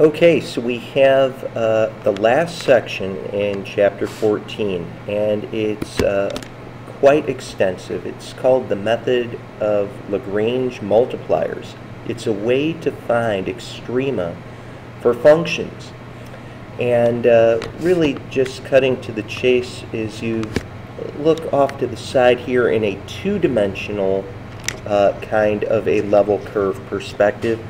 Okay, so we have uh, the last section in chapter 14, and it's uh, quite extensive. It's called the method of Lagrange multipliers. It's a way to find extrema for functions. And uh, really, just cutting to the chase is you look off to the side here in a two-dimensional uh, kind of a level curve perspective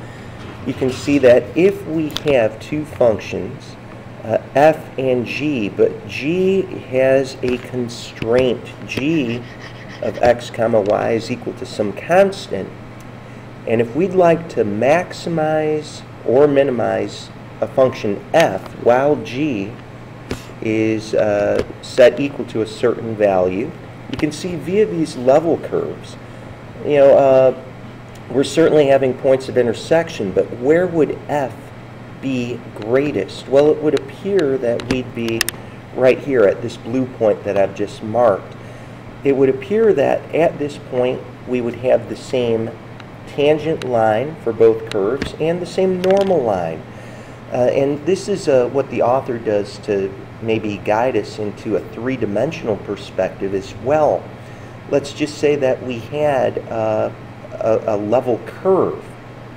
you can see that if we have two functions, uh, f and g, but g has a constraint. g of x comma y is equal to some constant. And if we'd like to maximize or minimize a function f while g is uh, set equal to a certain value, you can see via these level curves, you know, uh, we're certainly having points of intersection, but where would f be greatest? Well, it would appear that we'd be right here at this blue point that I've just marked. It would appear that at this point we would have the same tangent line for both curves and the same normal line. Uh, and this is uh, what the author does to maybe guide us into a three-dimensional perspective as well. Let's just say that we had uh, a, a level curve,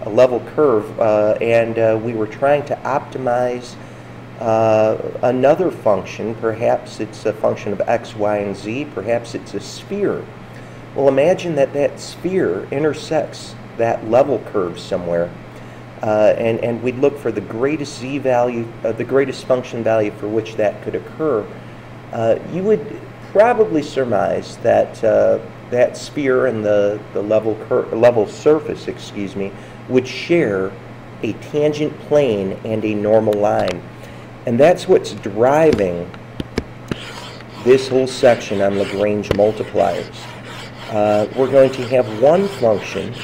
a level curve, uh, and uh, we were trying to optimize uh, another function. Perhaps it's a function of x, y, and z. Perhaps it's a sphere. Well, imagine that that sphere intersects that level curve somewhere. Uh, and, and we'd look for the greatest z value, uh, the greatest function value for which that could occur. Uh, you would probably surmise that that sphere and the, the level, level surface, excuse me, would share a tangent plane and a normal line. And that's what's driving this whole section on Lagrange multipliers. Uh, we're going to have one function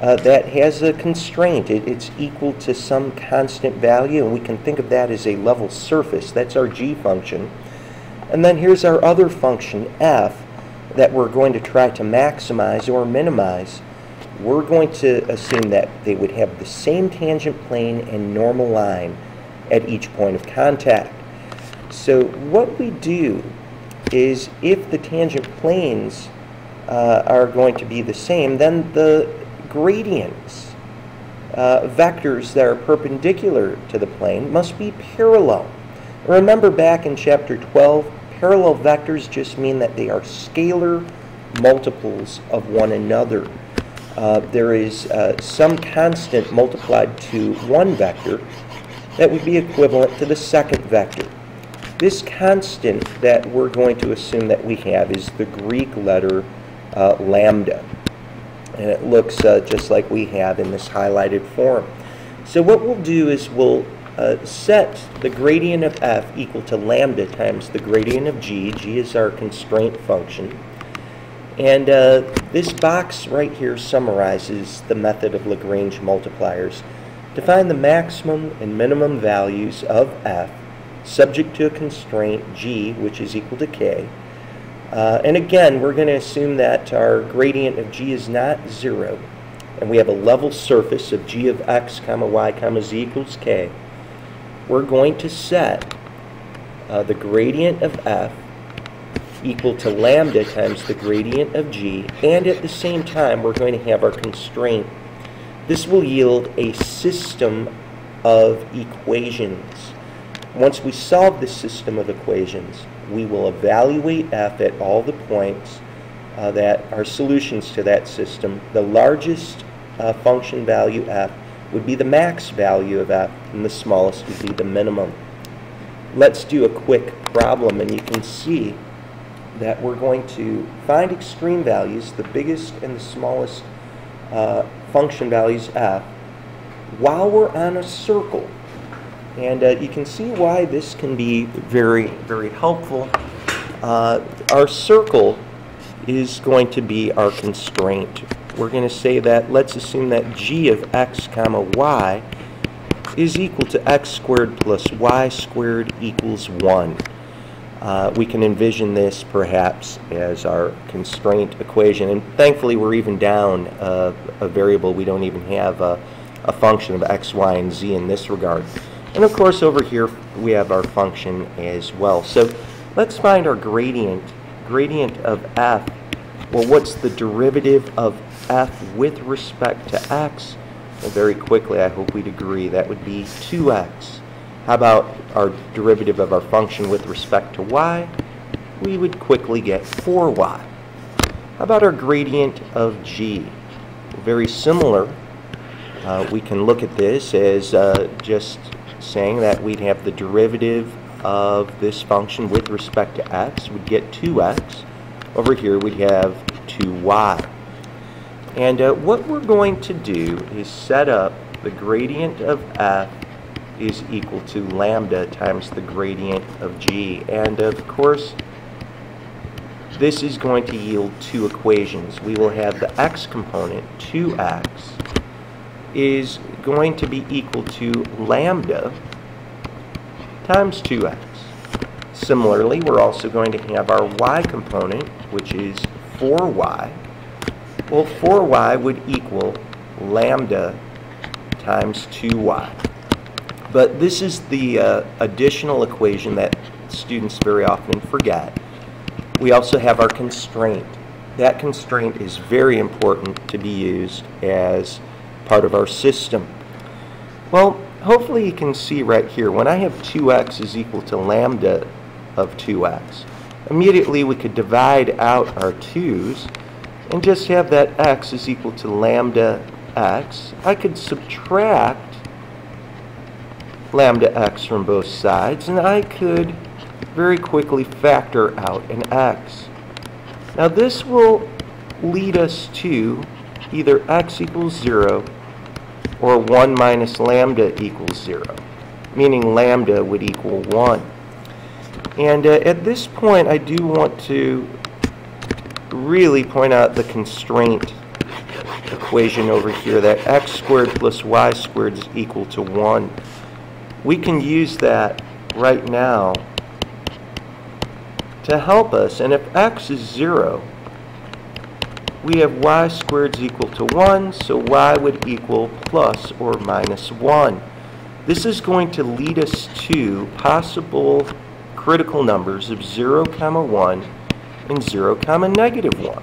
uh, that has a constraint. It, it's equal to some constant value, and we can think of that as a level surface. That's our g function. And then here's our other function, f, that we're going to try to maximize or minimize, we're going to assume that they would have the same tangent plane and normal line at each point of contact. So what we do is if the tangent planes uh, are going to be the same, then the gradients, uh, vectors that are perpendicular to the plane, must be parallel. Remember back in chapter 12, Parallel vectors just mean that they are scalar multiples of one another. Uh, there is uh, some constant multiplied to one vector that would be equivalent to the second vector. This constant that we're going to assume that we have is the Greek letter uh, lambda. And it looks uh, just like we have in this highlighted form. So what we'll do is we'll uh, set the gradient of f equal to lambda times the gradient of g. g is our constraint function. And uh, this box right here summarizes the method of Lagrange multipliers to find the maximum and minimum values of f subject to a constraint g, which is equal to k. Uh, and again, we're going to assume that our gradient of g is not 0, and we have a level surface of g of x comma y comma z equals k we're going to set uh, the gradient of f equal to lambda times the gradient of g, and at the same time we're going to have our constraint. This will yield a system of equations. Once we solve this system of equations, we will evaluate f at all the points uh, that are solutions to that system. The largest uh, function value f would be the max value of f, and the smallest would be the minimum. Let's do a quick problem, and you can see that we're going to find extreme values, the biggest and the smallest uh, function values f, while we're on a circle. And uh, you can see why this can be very, very helpful. Uh, our circle is going to be our constraint we're going to say that, let's assume that g of x comma y is equal to x squared plus y squared equals 1. Uh, we can envision this perhaps as our constraint equation. And thankfully, we're even down a variable. We don't even have a, a function of x, y, and z in this regard. And of course over here we have our function as well. So let's find our gradient. Gradient of f, well what's the derivative of f with respect to x? And very quickly I hope we'd agree that would be 2x. How about our derivative of our function with respect to y? We would quickly get 4y. How about our gradient of g? Very similar. Uh, we can look at this as uh, just saying that we'd have the derivative of this function with respect to x would get 2x. Over here we'd have 2y. And uh, what we're going to do is set up the gradient of f is equal to lambda times the gradient of g. And of course, this is going to yield two equations. We will have the x component, 2x, is going to be equal to lambda times 2x. Similarly, we're also going to have our y component, which is 4y. Well, 4y would equal lambda times 2y. But this is the uh, additional equation that students very often forget. We also have our constraint. That constraint is very important to be used as part of our system. Well, hopefully you can see right here, when I have 2x is equal to lambda of 2x, immediately we could divide out our 2's and just have that x is equal to lambda x. I could subtract lambda x from both sides and I could very quickly factor out an x. Now this will lead us to either x equals 0 or 1 minus lambda equals 0, meaning lambda would equal 1. And uh, at this point, I do want to really point out the constraint equation over here, that x squared plus y squared is equal to 1. We can use that right now to help us. And if x is 0, we have y squared is equal to 1, so y would equal plus or minus 1. This is going to lead us to possible critical numbers of 0, comma 1 and 0, comma negative 1.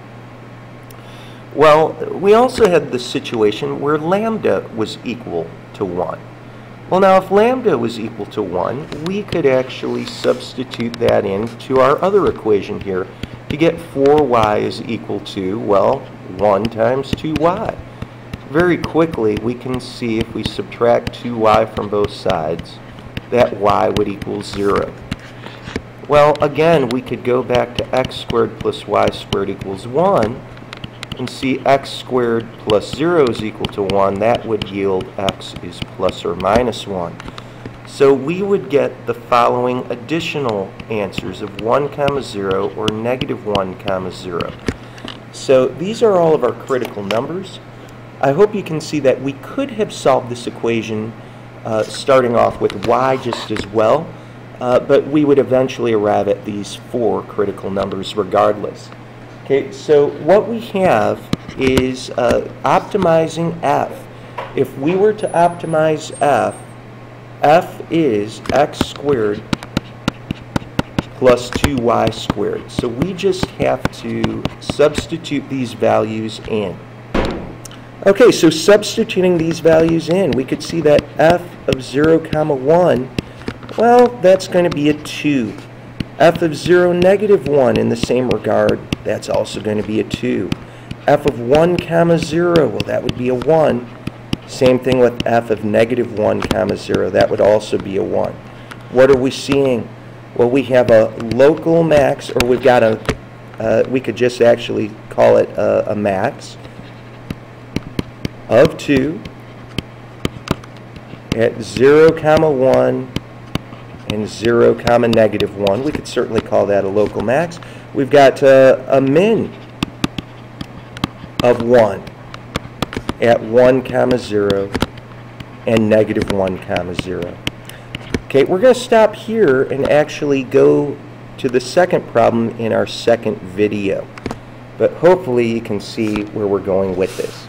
Well, we also had the situation where lambda was equal to 1. Well, now if lambda was equal to 1, we could actually substitute that into our other equation here to get 4y is equal to, well, 1 times 2y. Very quickly, we can see if we subtract 2y from both sides, that y would equal 0. Well, again, we could go back to x squared plus y squared equals 1, and see x squared plus 0 is equal to 1, that would yield x is plus or minus 1. So we would get the following additional answers of 1 comma 0 or negative 1 comma 0. So these are all of our critical numbers. I hope you can see that we could have solved this equation uh, starting off with y just as well, uh, but we would eventually arrive at these four critical numbers regardless. Okay, so what we have is uh, optimizing f. If we were to optimize f, f is x squared plus 2y squared. So we just have to substitute these values in. Okay, so substituting these values in, we could see that f of 0 comma 1, well, that's going to be a 2 f of 0, negative 1 in the same regard, that's also going to be a 2. f of 1 comma 0, well that would be a 1. Same thing with f of negative 1 comma 0, that would also be a 1. What are we seeing? Well, we have a local max, or we've got a, uh, we could just actually call it a, a max of 2 at 0 comma 1 and 0 comma negative 1. We could certainly call that a local max. We've got uh, a min of 1 at 1 comma 0 and negative 1 comma 0. Okay, we're going to stop here and actually go to the second problem in our second video. But hopefully you can see where we're going with this.